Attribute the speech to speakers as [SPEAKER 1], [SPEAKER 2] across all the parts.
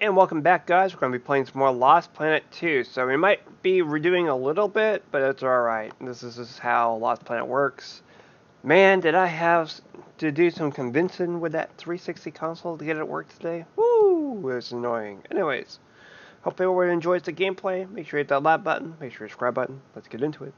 [SPEAKER 1] And welcome back guys, we're going to be playing some more Lost Planet 2. So we might be redoing a little bit, but it's alright. This is just how Lost Planet works. Man, did I have to do some convincing with that 360 console to get it to work today. Woo, it's annoying. Anyways, hope everyone enjoys the gameplay. Make sure you hit that like button, make sure you subscribe button. Let's get into it.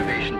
[SPEAKER 2] Activation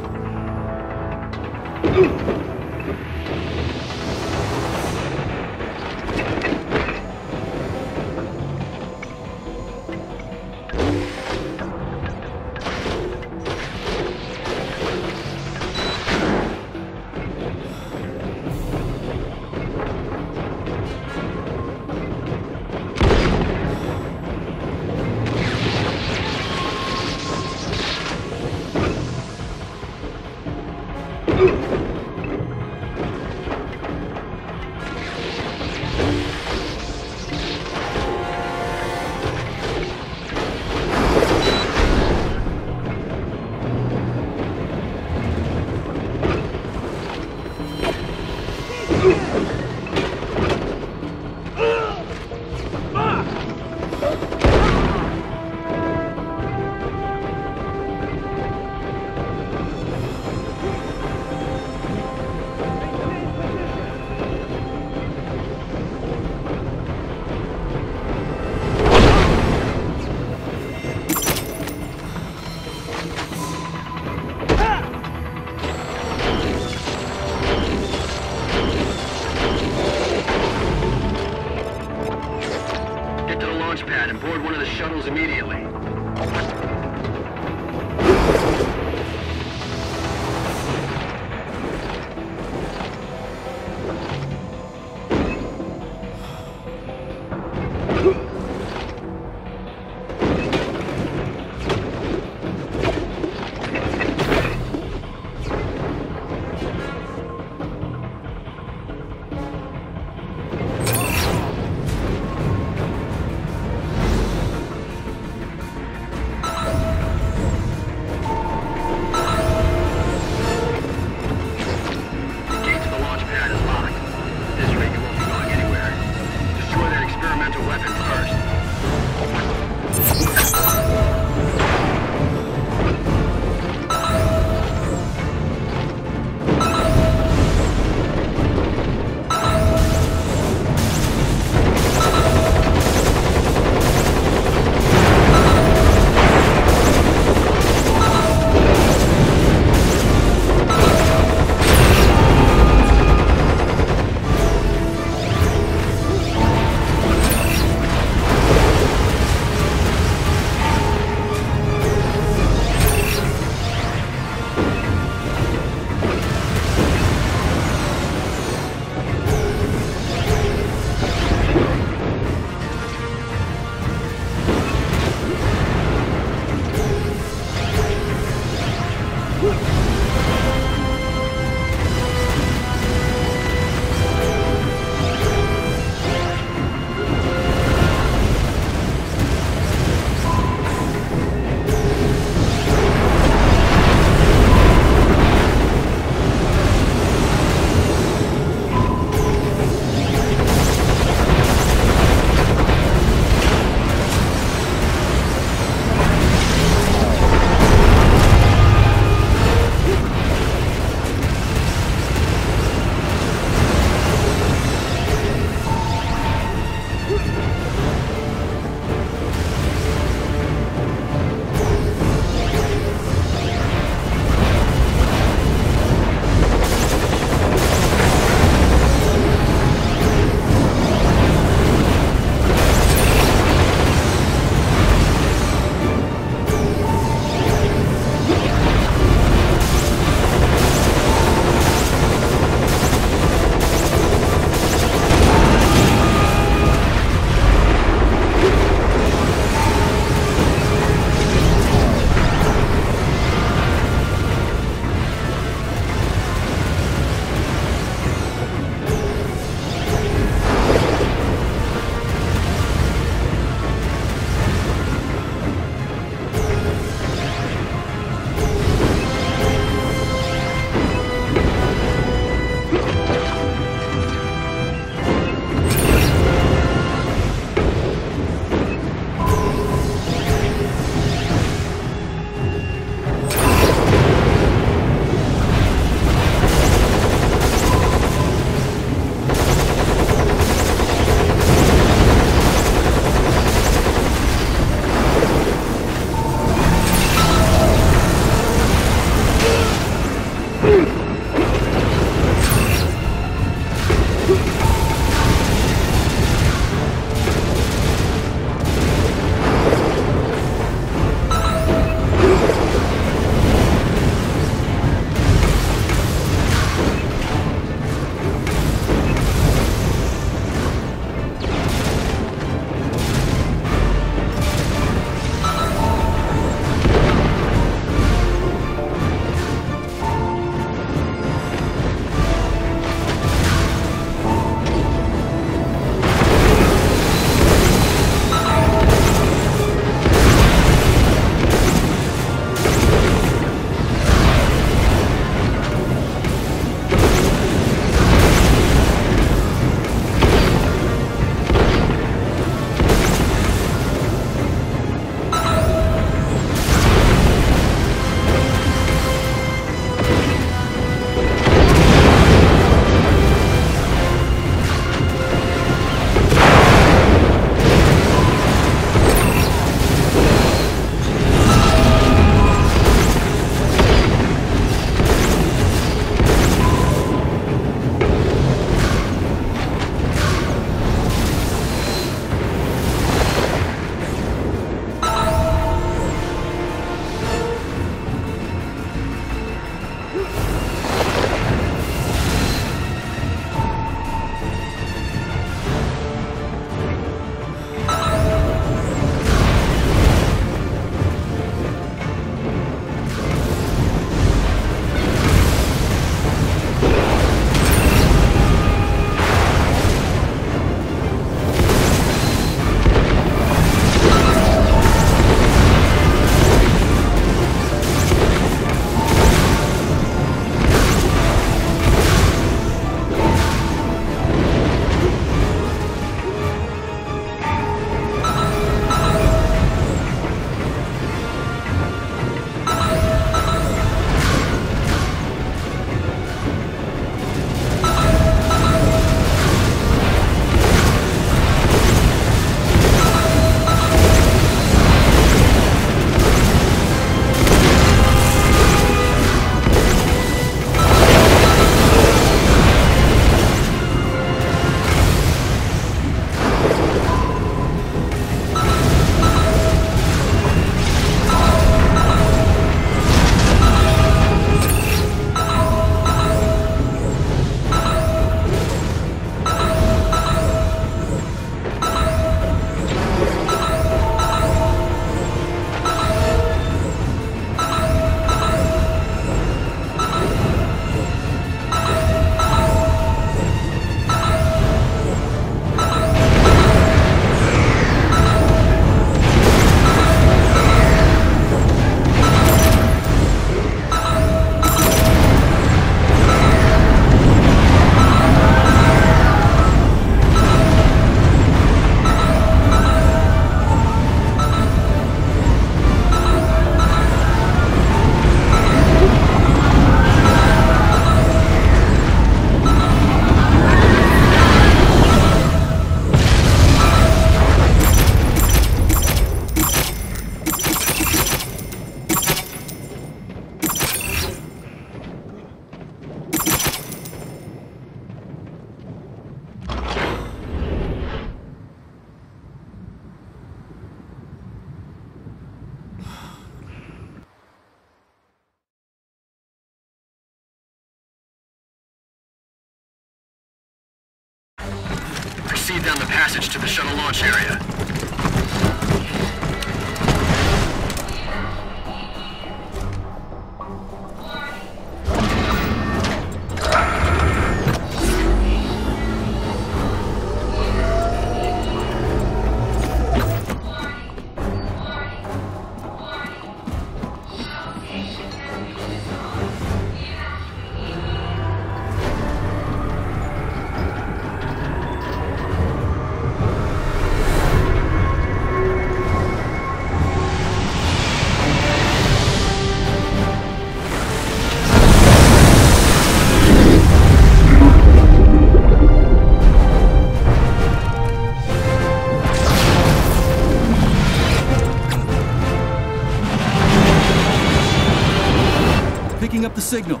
[SPEAKER 3] signal.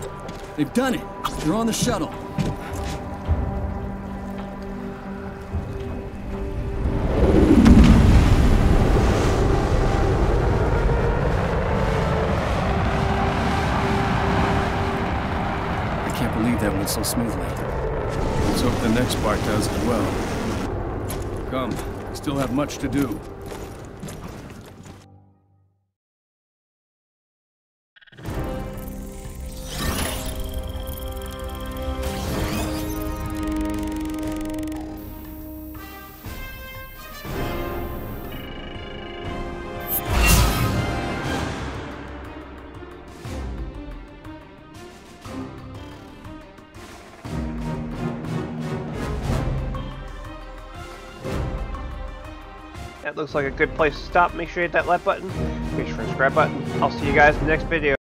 [SPEAKER 3] They've done it. They're on the shuttle. I can't believe that went so smoothly.
[SPEAKER 4] Let's hope the next part does as well. Come, we still have much to do.
[SPEAKER 1] Looks like a good place to stop. Make sure you hit that like button. Make sure to subscribe button. I'll see you guys in the next video.